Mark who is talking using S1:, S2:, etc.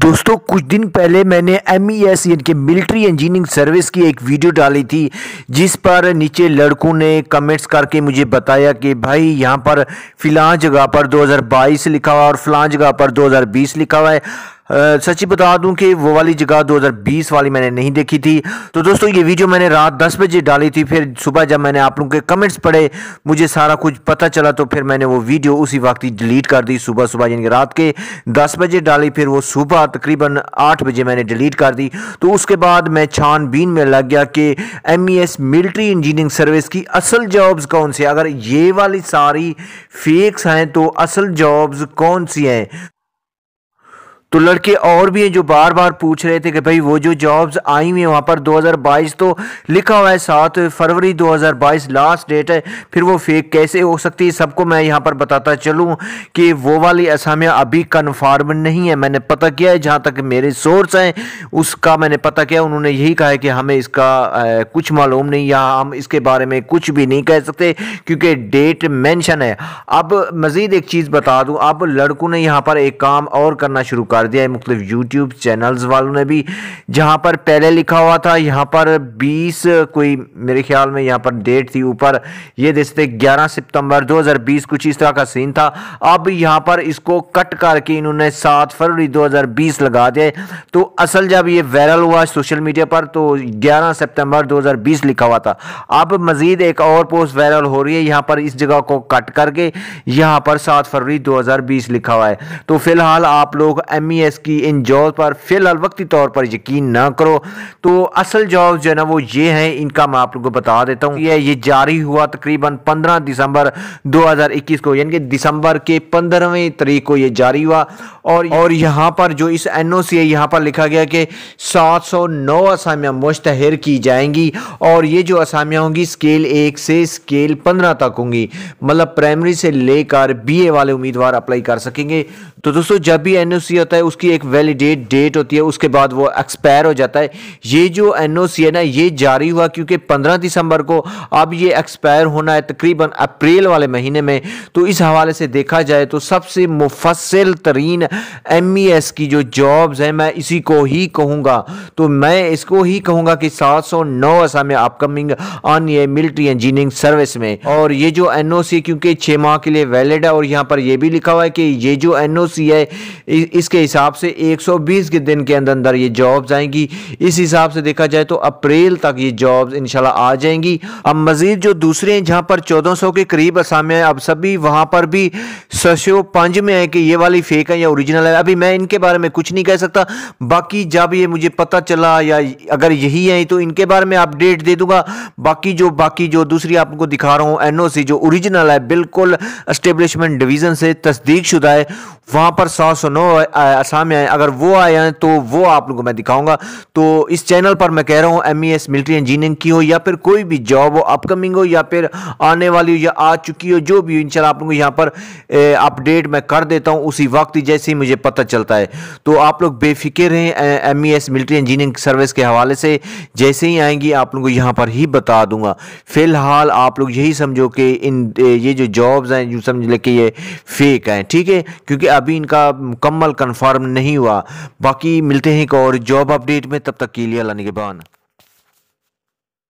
S1: दोस्तों, कुछ दिन पहले मैंने एम ई एस यानी कि मिलिट्री इंजीनियरिंग सर्विस की एक वीडियो डाली थी, जिस पर नीचे लड़कों ने कमेंट्स करके मुझे बताया कि, भाई, यहाँ पर फ़िलहाल जगह पर 2022 लिखा हुआ और फ़िलहाल जगह पर 2020 लिखा हुआ है। सच्ची बता दूँ कि वो वाली जगह 2020 वाली मैंने नहीं देखी थी। तो दोस्तों, ये वीडियो मैंने रात 10 बजे डाली थी, फिर सुबह जब मैंने आप लोगों के कमेंट्स पढ़े, मुझे सारा कुछ पता चला तो फिर मैंने वो वीडियो उसी वक्त ही डिलीट कर दी सुबह सुबह यानी रात के 10 बजे डाली, फिर वो सुबह तकरीबन आठ बजे मैंने डिलीट कर दी। तो उसके बाद मैं छानबीन में लग गया कि एमईएस मिलिट्री इंजीनियरिंग सर्विस की असल जॉब्स कौन सी अगर ये वाली सारी फेक्स हैं तो असल जॉब्स कौन सी हैं? तो लड़के और भी हैं जो बार बार पूछ रहे थे कि भाई वो जो जॉब्स आई हुई हैं वहाँ पर 2022 तो लिखा हुआ है सात फरवरी 2022 लास्ट डेट है। फिर वो फेक कैसे हो सकती है सबको मैं यहाँ पर बताता चलूँ कि वो वाली असामियाँ अभी कन्फर्म नहीं है। मैंने पता किया है जहाँ तक मेरे सोर्स हैं उसका मैंने पता किया उन्होंने यही कहा है कि हमें इसका आ, कुछ मालूम नहीं या हम इसके बारे में कुछ भी नहीं कह सकते क्योंकि डेट मैंशन है। अब मज़ीद एक चीज़ बता दूँ अब लड़कों ने यहाँ पर एक काम और करना शुरू कर कर दिया है मुख्तलिफ़ यूट्यूब चैनल्स वालों ने भी। जहाँ पर पहले लिखा हुआ था, यहाँ पर 20 कोई मेरे ख्याल में यहाँ पर डेट थी ऊपर, ये देखते ग्यारह सितंबर 2020 कुछ इस तरह का सीन था। अब यहाँ पर इसको कट करके इन्होंने सात फरवरी 2020 लगा दिया तो असल जब ये वायरल हुआ सोशल मीडिया पर तो ग्यारह सितंबर 2020 लिखा हुआ था। अब मजीद एक और पोस्ट वायरल हो रही है, यहाँ पर इस जगह को कट करके, यहाँ पर सात फरवरी 2020 लिखा हुआ है। तो फ़िलहाल आप लोग एम एम की इन जॉब पर फ़िलहाल वक्ती तौर पर यकीन ना करो। तो असल जॉब जो है ना, वो ये है, इनका मैं आप लोगों को बता देता हूँ। ये ये जारी हुआ तकरीबन 15 दिसंबर 2021 को, यानी कि दिसंबर के पंद्रहवें तारीख को ये जारी हुआ। और और यहाँ पर जो इस एन ओ सी है, यहाँ पर लिखा गया कि 709 असामियाँ मुश्तहर की जाएँगी, और ये जो असामियाँ होंगी, स्केल एक से स्केल पंद्रह तक होंगी। मतलब प्राइमरी से लेकर बी ए वाले उम्मीदवार अप्लाई कर सकेंगे। तो दोस्तों, जब भी एन होता है उसकी एक वैलिडेट डेट होती है, उसके बाद वो एक्सपायर हो जाता है। ये जो एन है ना, ये जारी हुआ क्योंकि 15 दिसंबर को अब ये एक्सपायर होना है तकरीबन अप्रैल वाले महीने में। तो इस हवाले से देखा जाए तो सबसे मुफसल तरीन एम e की जो जॉब्स हैं, मैं इसी को ही कहूँगा। तो मैं इसको ही कहूँगा कि सात सौ नौ असाम अपकमिंग ऑन ये मिलिट्री इंजीनियरिंग सर्विस में। और ये जो एनओसी क्योंकि छः माह के लिए वैलिड है, और यहाँ पर यह भी लिखा हुआ है कि ये जो एन है इसके हिसाब से 120 के दिन के अंदर अंदर ये जॉब्स आएँगी। इस हिसाब से देखा जाए तो अप्रैल तक ये जॉब्स इंशाल्लाह आ जाएँगी। अब मजीद जो दूसरे हैं, जहाँ पर 1400 के करीब असामियाँ अब सभी वहाँ पर भी सशो पंज में है कि ये वाली फेक है या ओरिजिनल है। अभी मैं इनके बारे में कुछ नहीं कह सकता। बाकी जब ये मुझे पता चला या अगर यही है तो इनके बारे में अपडेट दे दूँगा। बाकी जो बाकी जो दूसरी आपको दिखा रहा हूँ एनओसी जो ओरिजिनल है, बिल्कुल एस्टेब्लिशमेंट डिवीज़न से तस्दीक शुदा है। वहाँ पर सात सौ नौ असामियाँ आए, अगर वो आए हैं तो वो आप लोगों को मैं दिखाऊँगा। तो इस चैनल पर मैं कह रहा हूँ एम मिलिट्री इंजीनियरिंग की हो, या फिर कोई भी जॉब हो अपकमिंग हो, या फिर आने वाली हो, या आ चुकी हो, जो भी हो, इंशाल्लाह आप लोगों को यहाँ पर अपडेट मैं कर देता हूँ उसी वक्त जैसे ही मुझे पता चलता है। तो आप लोग बेफिक्र हैं एम मिलिट्री इंजीनियरिंग सर्विस के हवाले से, जैसे ही आएँगी, आप लोगों को यहाँ पर ही बता दूँगा। फ़िलहाल आप लोग यही समझो कि इन ये जो जॉब्स हैं, जो समझ ले कि ये फेक हैं, ठीक है? क्योंकि अभी इनका मुकम्मल कन्फर्म नहीं हुआ। बाकी मिलते हैं एक और जॉब अपडेट में, तब तक के लिए अल्लाह निगेबान